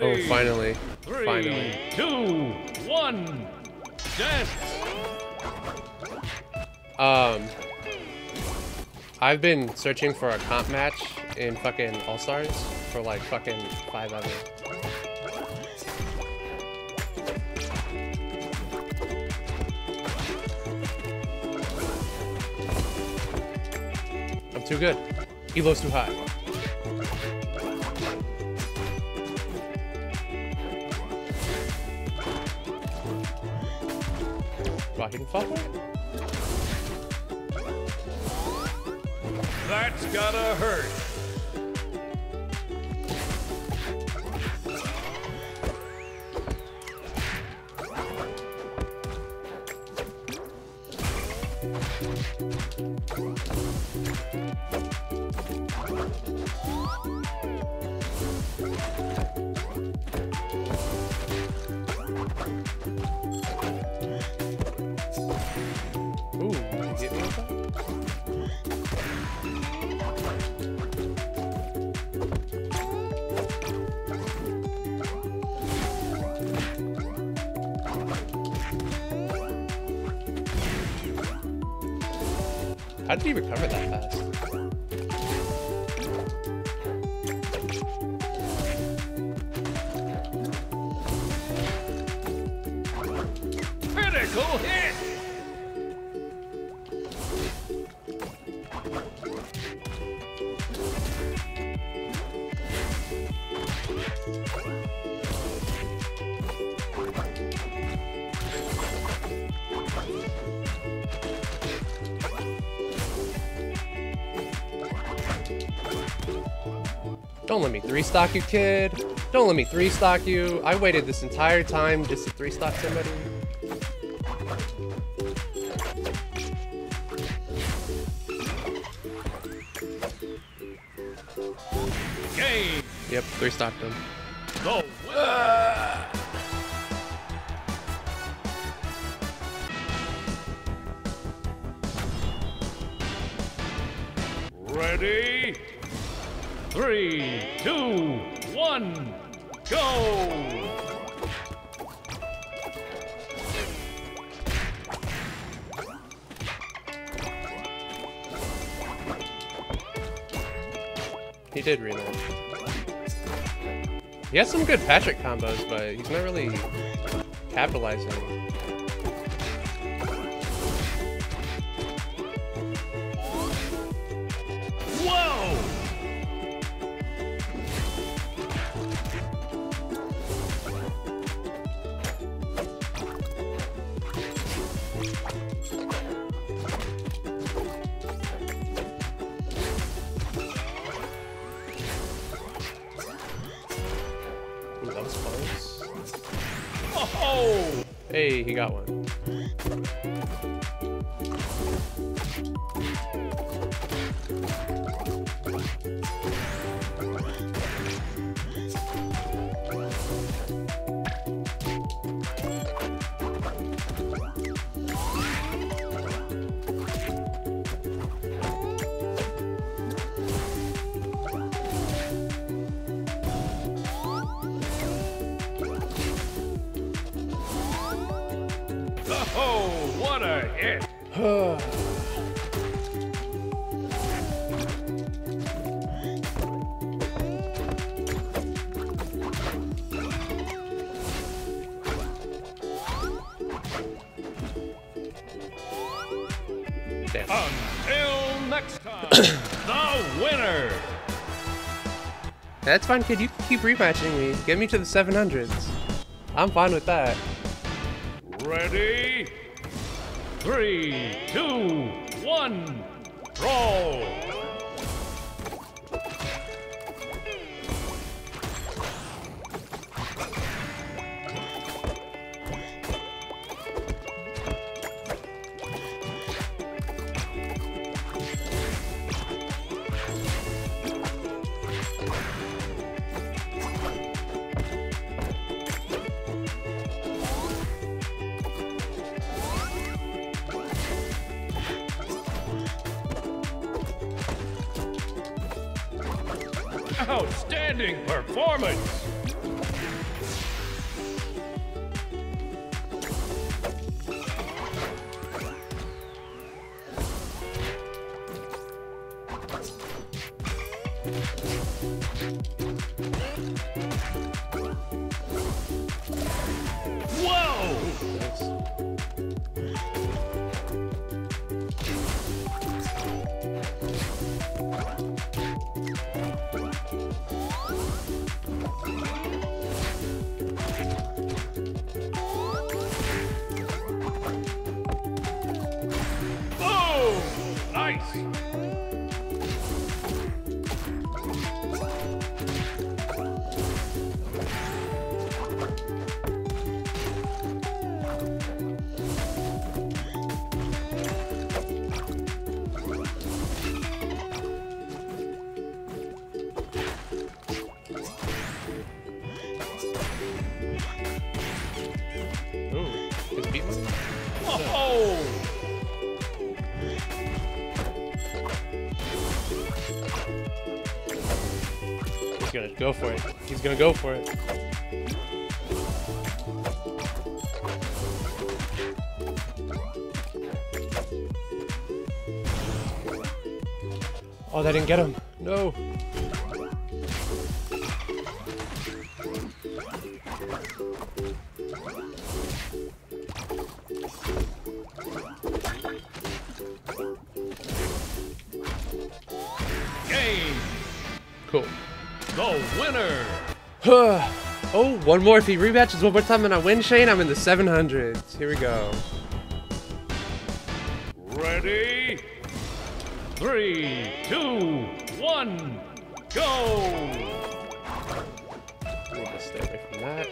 Oh, finally. Three, Finally. two, one, dance. Um, I've been searching for a comp match in fucking All Stars for like fucking five ever. I'm too good. Elo's too high. Wow, he fuck it? That's gotta hurt. How did he recover that fast? Don't let me three stock you, kid. Don't let me three stock you. I waited this entire time just to three stock somebody. Game. Yep, three stocked him. Go. Ready? Three, two, one, go! He did rematch. He has some good Patrick combos, but he's not really capitalizing. Hey, he got one. Oh, what a hit! Until next time, the winner! That's fine, kid. You can keep rematching me. Get me to the 700s. I'm fine with that. Ready? Three, two, one, roll! Outstanding performance! Go for it. He's gonna go for it. Oh, that didn't get him. No. The winner! oh, one more. If he rematches one more time and I win, Shane, I'm in the 700s. Here we go. Ready? Three, two, one, go! Need to stay away from that.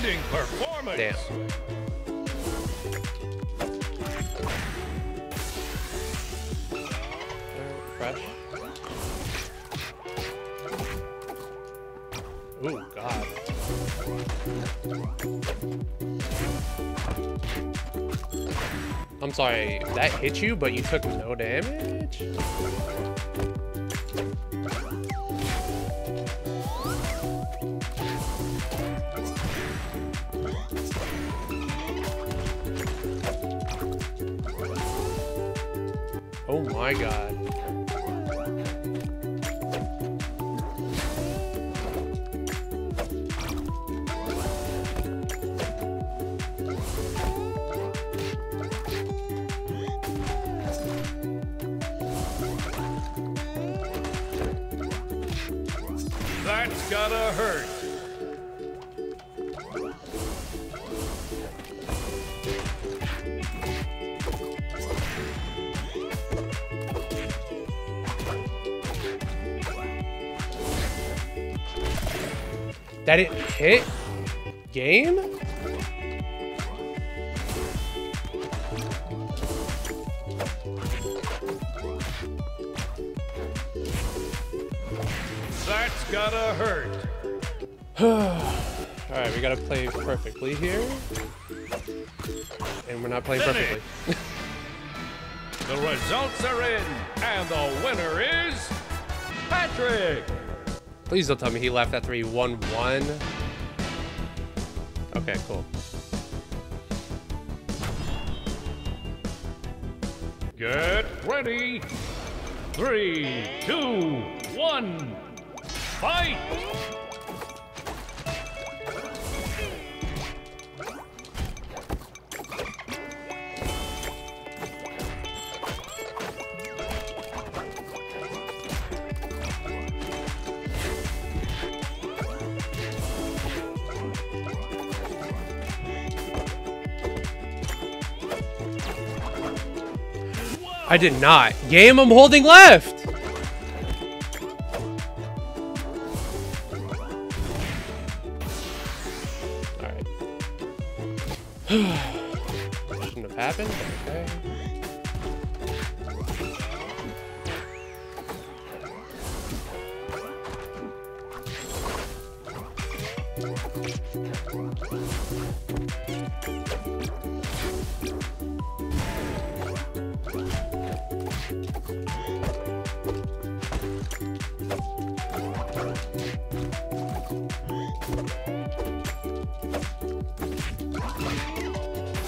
Outstanding performance! Damn. Fresh. Ooh, God. I'm sorry, that hit you, but you took no damage? Oh my god. That's gotta hurt. That it hit? Game? That's gotta hurt. Alright, we gotta play perfectly here. And we're not playing perfectly. The results are in, and the winner is Patrick. Please don't tell me he left after he won one. Okay, cool. Get ready. Three, two, one, fight! I did not. Game, I'm holding left. Alright. Shouldn't have happened, okay.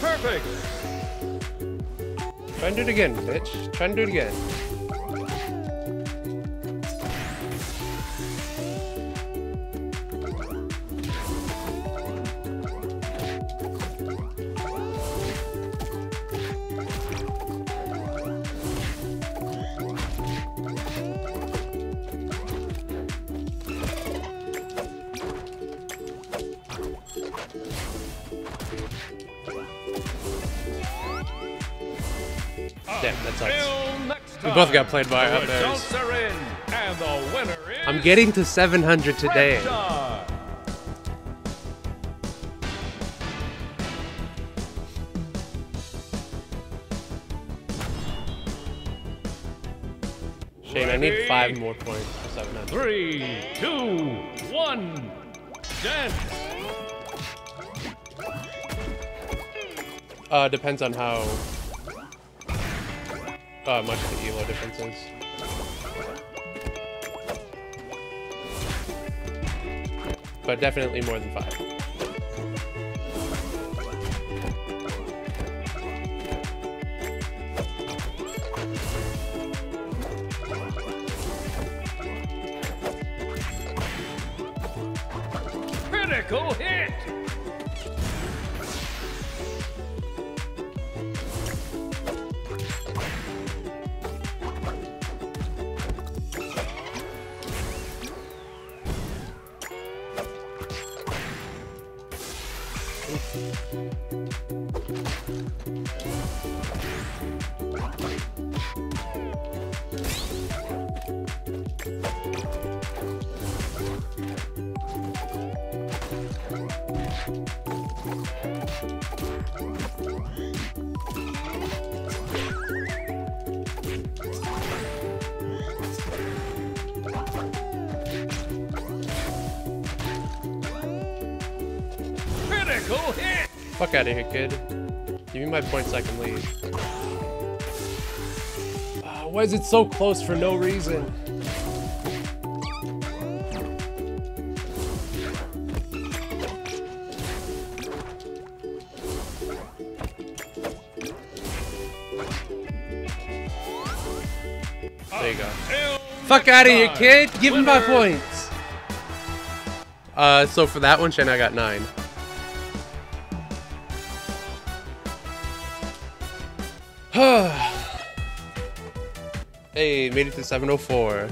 Perfect. Try and do it again, bitch. Try and do it again. Damn, that sucks. We both got played by the up bears. results are in, and the winner is. I'm getting to 700 today. Shane, I need five more points for 700. Three, two, one, dance. Uh, depends on how uh, much the elo difference is. But definitely more than five. Critical hit. Critical hit. Fuck out of here, kid. Give me my points so I can leave. Ah, why is it so close for no reason? There you go. Fuck out of here, kid! Give me my points! Uh, so for that one, Shane, I got nine. Hey, made it to 704.